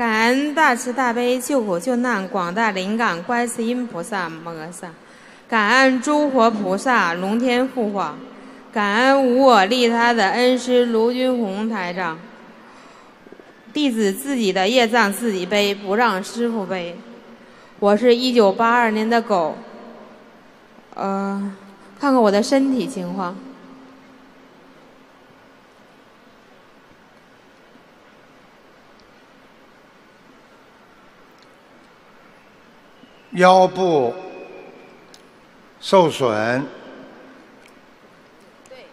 感恩大慈大悲救苦救难广大灵感观世音菩萨摩诃萨，感恩诸佛菩萨龙天护法，感恩无我利他的恩师卢军红台长。弟子自己的业障自己背，不让师傅背。我是一九八二年的狗，呃，看看我的身体情况。腰部受损，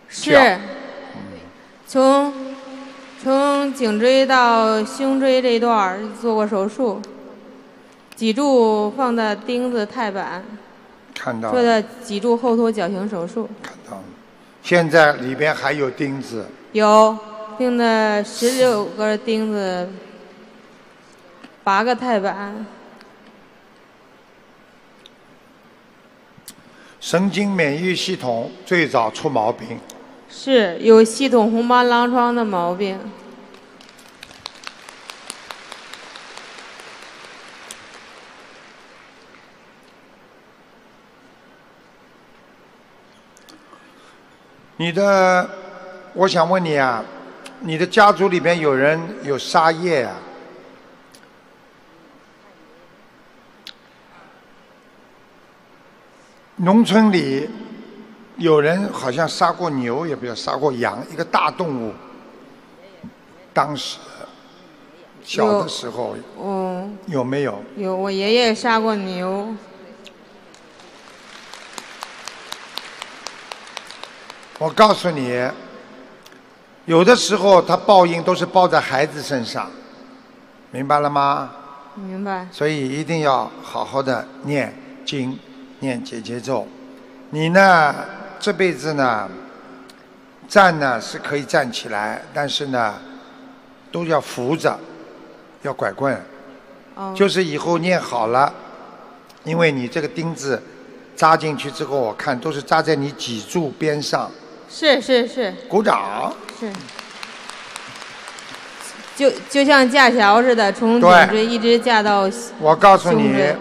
是，从从颈椎到胸椎这段儿做过手术，脊柱放的钉子钛板，看到做的脊柱后脱矫形手术，看到了，现在里边还有钉子，有钉的十六个钉子，八个钛板，神经免疫系统最早出毛病，是有系统红斑狼疮的毛病。你的，我想问你啊，你的家族里边有人有杀业啊？农村里有人好像杀过牛，也不要杀过羊，一个大动物。当时小的时候嗯，有没有？有我爷爷杀过牛，我告诉你，有的时候他报应都是报在孩子身上，明白了吗？明白？所以一定要好好的念经，念解结咒。你呢，这辈子呢，站呢是可以站起来，但是呢，都要扶着，要拐棍。哦，就是以后念好了，因为你这个钉子扎进去之后，我看都是扎在你脊柱边上。是是是鼓掌。是，就就像架桥似的，从颈椎一直架到我告诉你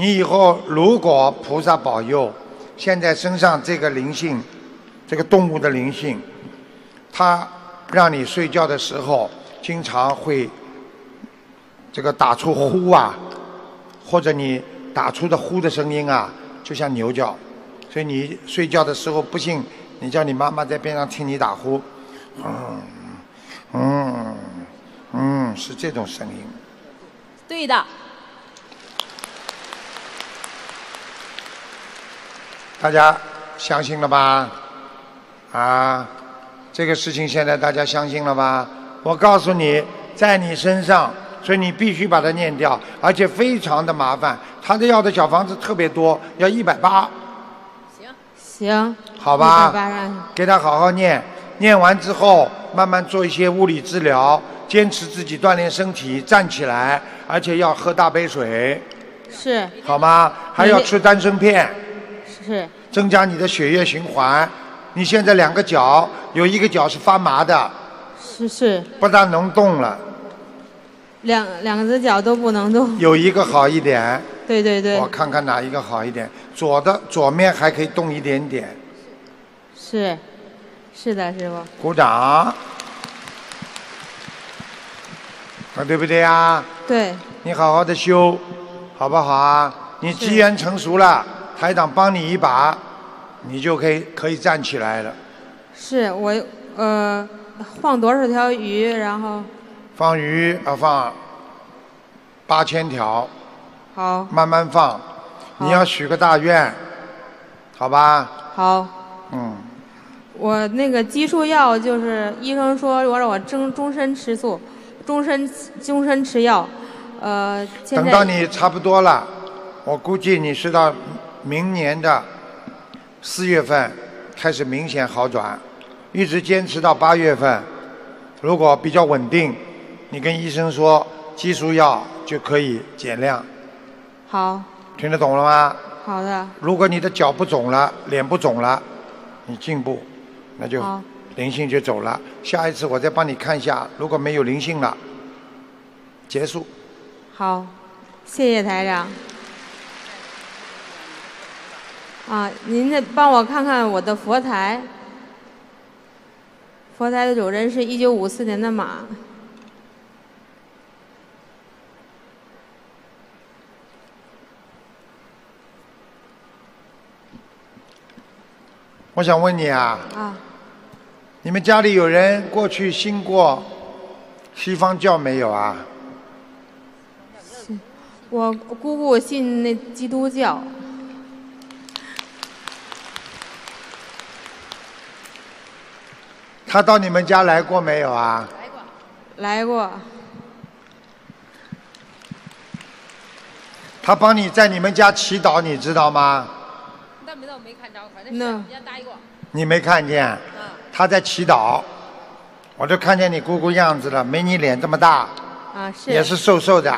你以后如果菩萨保佑，现在身上这个灵性，这个动物的灵性，它让你睡觉的时候经常会这个打出呼啊，或者你打出的呼的声音啊，就像牛叫，所以你睡觉的时候不信，你叫你妈妈在边上听你打呼，嗯嗯嗯，是这种声音。对的，大家相信了吧？啊，这个事情现在大家相信了吧？我告诉你，在你身上，所以你必须把它念掉，而且非常的麻烦。他的要的小房子特别多，要一百八，行行，好吧180上去给他好好念。念完之后，慢慢做一些物理治疗，坚持自己锻炼身体，站起来，而且要喝大杯水，是好吗？还要吃丹参片。是增加你的血液循环。你现在两个脚有一个脚是发麻的，是是，不大能动了，两两只脚都不能动。有一个好一点。对对对我，看看哪一个好一点。左的左面还可以动一点点。是是的，师傅。鼓掌。啊，对不对呀？对，你好好的修，好不好啊？你机缘成熟了，台长帮你一把，你就可以可以站起来了。是我呃放多少条鱼，然后放鱼啊放八千条。好慢慢放，你要许个大愿，好吧？好。嗯，我那个激素药就是医生说我让我终终身吃素，终身终身吃药，呃，等到你差不多了，我估计你是到明年的四月份开始明显好转，一直坚持到八月份，如果比较稳定，你跟医生说激素药就可以减量，好听得懂了吗？好的如果你的脚不肿了，脸不肿了，你进步，那就灵性就走了。下一次我再帮你看一下，如果没有灵性了，结束。好，谢谢台长。啊，您再帮我看看我的佛台。佛台的主人是一九五四年的马。我想问你啊，啊，你们家里有人过去信过西方教没有啊？我姑姑信那基督教。他到你们家来过没有啊？来过。来过他帮你在你们家祈祷，你知道吗？那没到没看着，反正那人家答应过。你没看见？他在祈祷，我就看见你姑姑样子了，没你脸这么大，啊，是。也是瘦瘦的，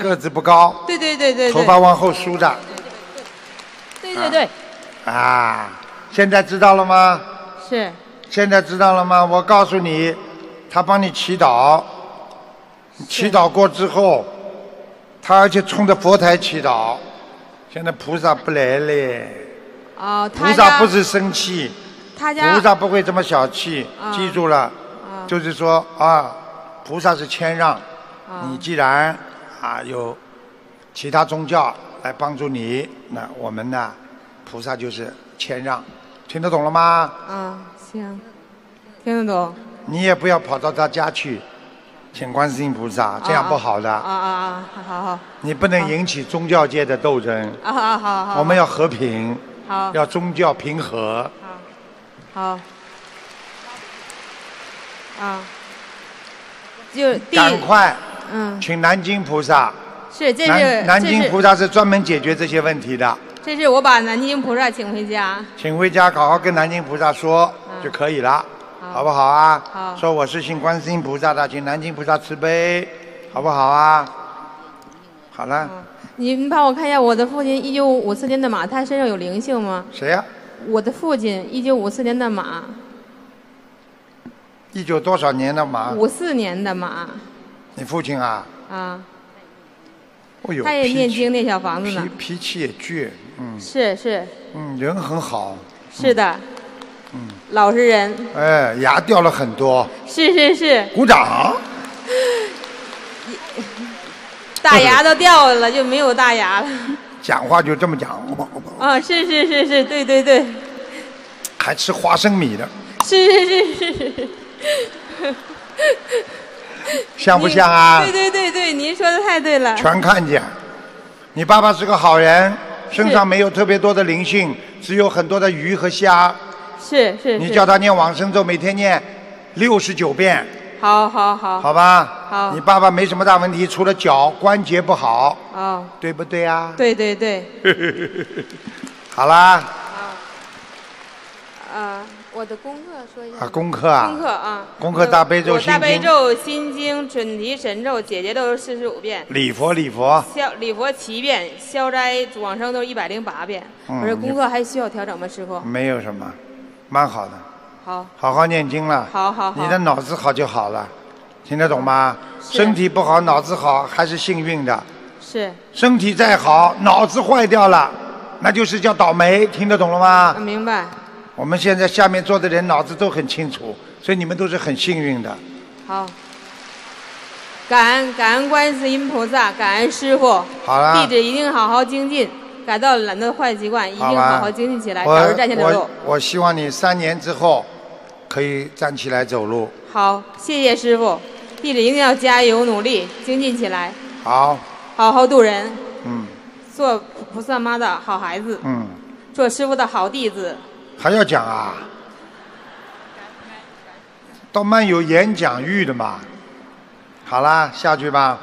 个子不高，对对对对对。头发往后梳的，对对对，啊，现在知道了吗？是。现在知道了吗？我告诉你，他帮你祈祷，祈祷过之后，他而且冲着佛台祈祷。现在菩萨不来了，哦，菩萨不是生气，菩萨不会这么小气，啊。记住了，啊。就是说啊，菩萨是谦让。啊。你既然啊有其他宗教来帮助你，那我们呢，菩萨就是谦让，听得懂了吗？啊，行，听得懂。你也不要跑到他家去，请观世音菩萨，这样不好的。啊啊啊！好好好。你不能引起宗教界的斗争，啊好好好。我们要和平，好。要宗教平和。好。啊。就第赶快，嗯，请南京菩萨。是这是南南京菩萨是专门解决这些问题的，这是我把南京菩萨请回家。请回家好好跟南京菩萨说就可以了，好。不好啊？好。说我是信观世音菩萨的，请南京菩萨慈悲，好不好啊？好了，您帮我看一下，我的父亲一九五四年的马，他身上有灵性吗？谁呀、我的父亲一九五四年的马，一九多少年的马？五四年的马。你父亲啊？啊，哦呦，他也脾气念经念小房子呢。脾。脾气也倔，嗯。是是。嗯，人很好，是的，嗯，老实人。哎，牙掉了很多，是是是，鼓掌。大牙都掉了，就没有大牙了。讲话就这么讲，啊，是是是是，对对对，还吃花生米的，是是是是是。像不像啊？对对对对，您说的太对了。全看见。你爸爸是个好人，身上没有特别多的灵性，只有很多的鱼和虾。是是是。你叫他念往生咒，每天念六十九遍，好好好。好吧？好你爸爸没什么大问题，除了脚关节不好，哦，对不对啊？对对对。好啦，啊，我的功课说一下。啊，功课啊，功课啊。功课大悲咒、心经大悲、咒、心经、准提神咒、姐姐都是四十五遍。礼佛、礼佛。消礼佛七遍，消灾往生都一百零八遍。嗯我这功课还需要调整吗，师傅？没有什么，蛮好的，好，好好念经了。好好好你的脑子好就好了，听得懂吗？身体不好，脑子好还是幸运的。是，身体再好，脑子坏掉了，那就是叫倒霉，听得懂了吗啊？明白。我们现在下面坐的人脑子都很清楚，所以你们都是很幸运的。好。感恩感恩观世音菩萨，感恩师傅。好了弟子一定好好精进，改掉懒惰坏习惯，一定好好好精进起来，我早日站起来走路我。我希望你三年之后可以站起来走路。好，谢谢师傅，弟子一定要加油努力，精进起来，好，好好度人，嗯做菩萨妈的好孩子，嗯，做师傅的好弟子。还要讲啊？倒蛮有演讲欲的嘛。好啦，下去吧。